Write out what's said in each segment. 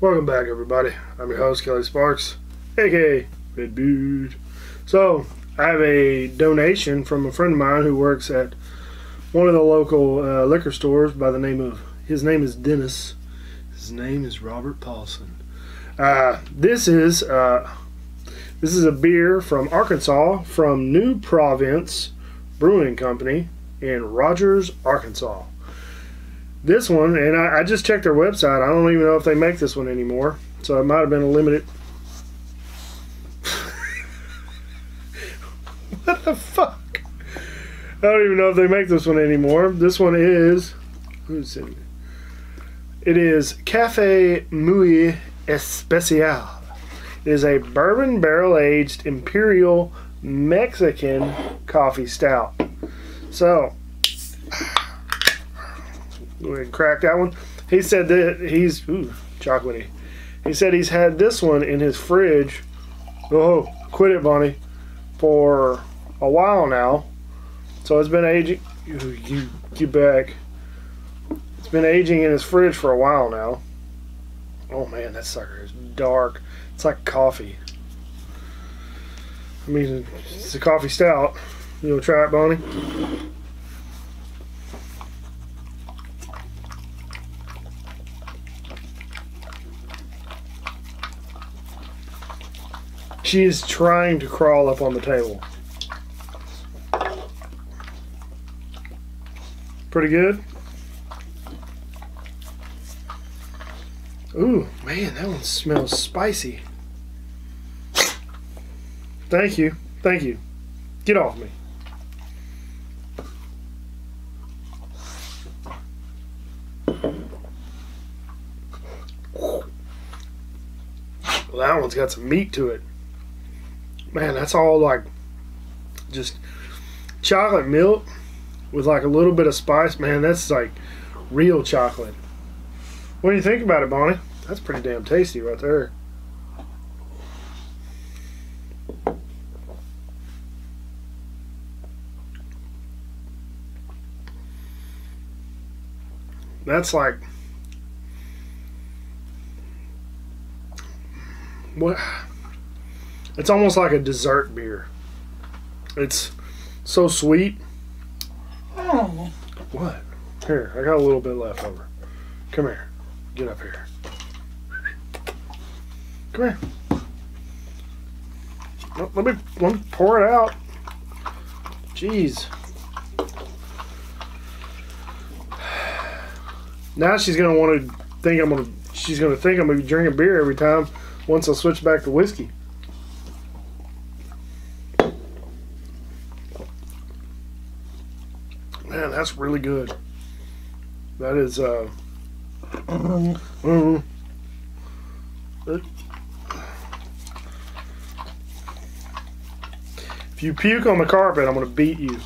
Welcome back, everybody. I'm your host, Kelly Sparks, aka Red Beard. So, I have a donation from a friend of mine who works at one of the local uh, liquor stores by the name of, his name is Dennis. His name is Robert Paulson. Uh, this is uh, this is a beer from Arkansas from New Province Brewing Company in Rogers, Arkansas. This one, and I, I just checked their website. I don't even know if they make this one anymore. So it might have been a limited. what the fuck? I don't even know if they make this one anymore. This one is. Who's in it? is Cafe Muy Especial. It is a bourbon barrel aged imperial Mexican coffee stout. So, go ahead and crack that one. He said that he's ooh, chocolatey. He said he's had this one in his fridge. Oh, quit it, Bonnie. For a while now. So it's been aging. You, you, you back. It's been aging in his fridge for a while now. Oh man, that sucker is dark. It's like coffee. I mean, it's a coffee stout. You to try it, Bonnie? She is trying to crawl up on the table. Pretty good. Ooh, man, that one smells spicy. Thank you. Thank you. Get off me. Well, that one's got some meat to it. Man, that's all like just chocolate milk with like a little bit of spice. Man, that's like real chocolate. What do you think about it, Bonnie? That's pretty damn tasty right there. That's like what it's almost like a dessert beer. It's so sweet. Oh. What? Here, I got a little bit left over. Come here. Get up here. Come here. Let me, let me pour it out. Jeez. Now she's gonna want to think I'm gonna. She's gonna think I'm gonna be drinking beer every time. Once I switch back to whiskey. Man, that's really good. That is uh. mm, it- if you puke on the carpet, I'm gonna beat you,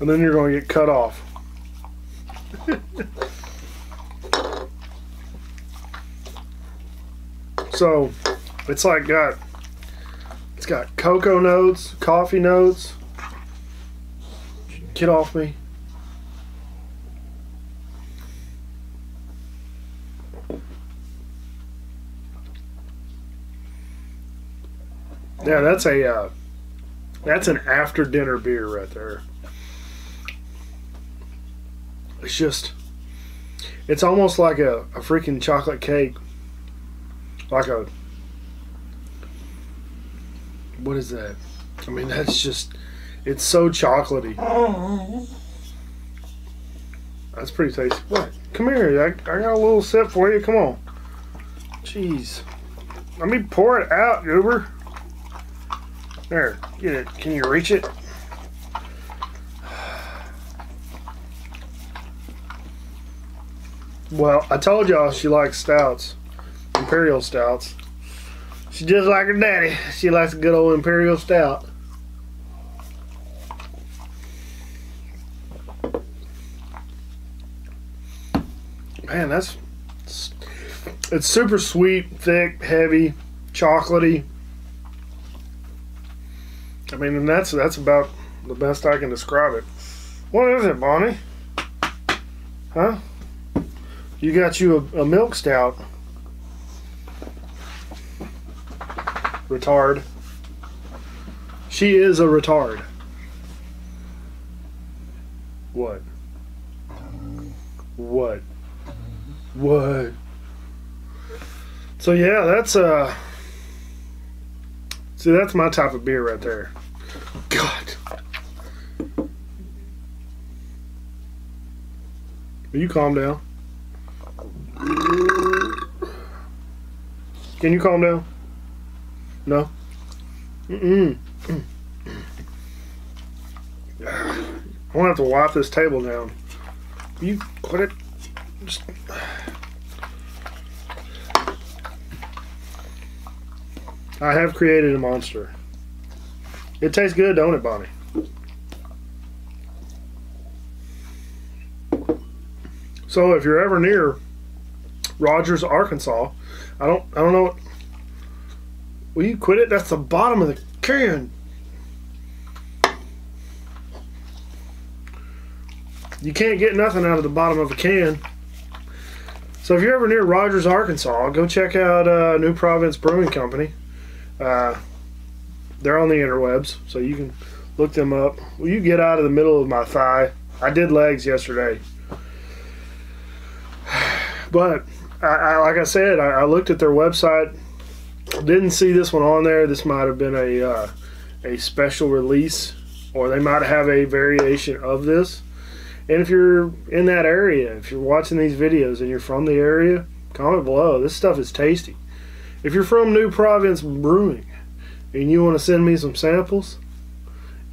and then you're gonna get cut off. so, it's like got it's got cocoa notes, coffee notes. Get off me. Yeah, that's a uh, that's an after dinner beer right there. It's just it's almost like a, a freaking chocolate cake. Like a what is that? I mean that's just it's so chocolatey. That's pretty tasty. What? Come here. I, I got a little sip for you. Come on. Jeez. Let me pour it out, Goober. There. Get it. Can you reach it? Well, I told y'all she likes stouts. Imperial stouts. She just like her daddy. She likes a good old Imperial stout. It's super sweet, thick, heavy, chocolatey. I mean, and that's that's about the best I can describe it. What is it, Bonnie? Huh? You got you a, a milk stout. Retard. She is a retard. What? What? What? So yeah, that's uh See, that's my type of beer right there. God. Will you calm down? Can you calm down? No? Mm-mm. I'm gonna have to wipe this table down. Will you quit it? Just... I have created a monster. It tastes good, don't it, Bonnie? So if you're ever near Rogers, Arkansas, I don't I don't know what Will you quit it? That's the bottom of the can. You can't get nothing out of the bottom of a can. So if you're ever near Rogers, Arkansas, go check out uh, New Province Brewing Company. Uh, they're on the interwebs, so you can look them up. Will you get out of the middle of my thigh? I did legs yesterday, but I, I like I said, I, I, looked at their website. Didn't see this one on there. This might have been a uh, a special release, or they might have a variation of this. And if you're in that area, if you're watching these videos and you're from the area, comment below. This stuff is tasty. If you're from New Province Brewing and you want to send me some samples,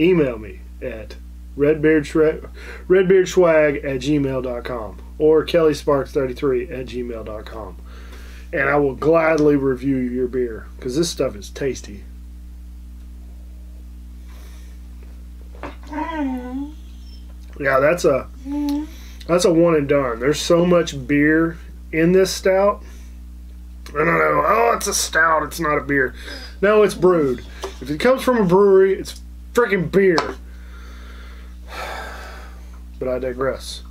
email me at redbeardschwag at gmail.com or kellysparks33 at gmail.com. And I will gladly review your beer because this stuff is tasty. Yeah, that's a that's a one and done. There's so much beer in this stout I don't know. Oh, it's a stout. It's not a beer. No, it's brewed. If it comes from a brewery, it's freaking beer. But I digress.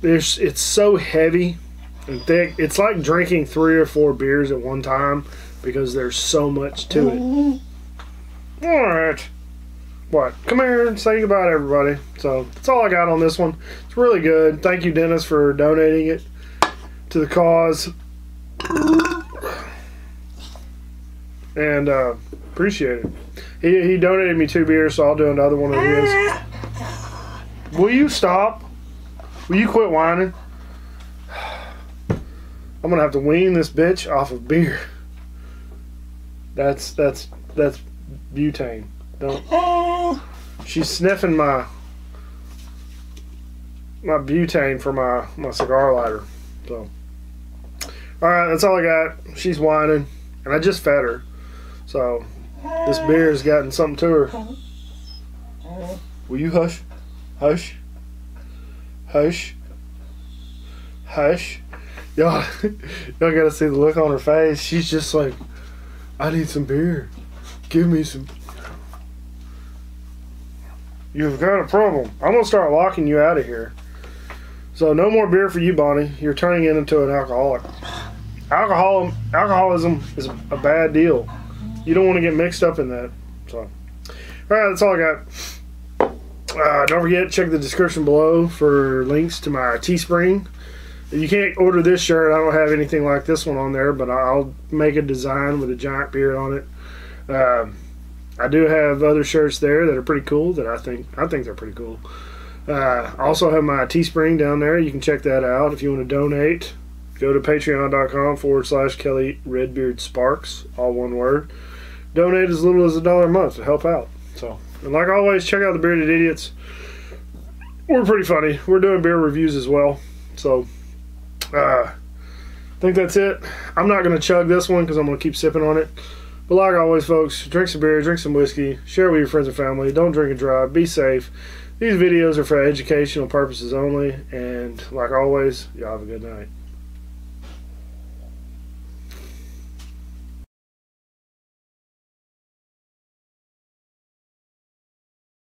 There's, it's so heavy and thick. It's like drinking three or four beers at one time because there's so much to it. Mm-hmm. All right. What? Come here and say goodbye to everybody. So that's all I got on this one. It's really good. Thank you, Dennis, for donating it to the cause and uh, appreciate it. He, he donated me two beers, so I'll do another one of his. Will you stop? Will you quit whining? I'm gonna have to wean this bitch off of beer. That's that's that's butane. Don't. She's sniffing my my butane for my my cigar lighter. So. All right, that's all I got. She's whining, and I just fed her. So this beer has gotten something to her. Will you hush? Hush. Hush. Hush. Y'all, y'all gotta see the look on her face. She's just like, I need some beer. Give me some. You've got a problem. I'm gonna start locking you out of here. So no more beer for you, Bonnie. You're turning into an alcoholic alcohol alcoholism is a bad deal. You don't want to get mixed up in that. So, all right, that's all I got. Uh, don't forget check the description below for links to my Teespring. You can't order this shirt. I don't have anything like this one on there, but I'll make a design with a giant beard on it. Uh, I do have other shirts there that are pretty cool. That I think I think they're pretty cool. Uh, also have my Teespring down there. You can check that out if you want to donate go to patreon.com forward slash Kelly Redbeard Sparks, all one word. Donate as little as a dollar a month to help out. So, and like always, check out the Bearded Idiots. We're pretty funny. We're doing beer reviews as well. So, uh, I think that's it. I'm not going to chug this one because I'm going to keep sipping on it. But like always, folks, drink some beer, drink some whiskey, share with your friends and family. Don't drink and drive. Be safe. These videos are for educational purposes only. And like always, y'all have a good night.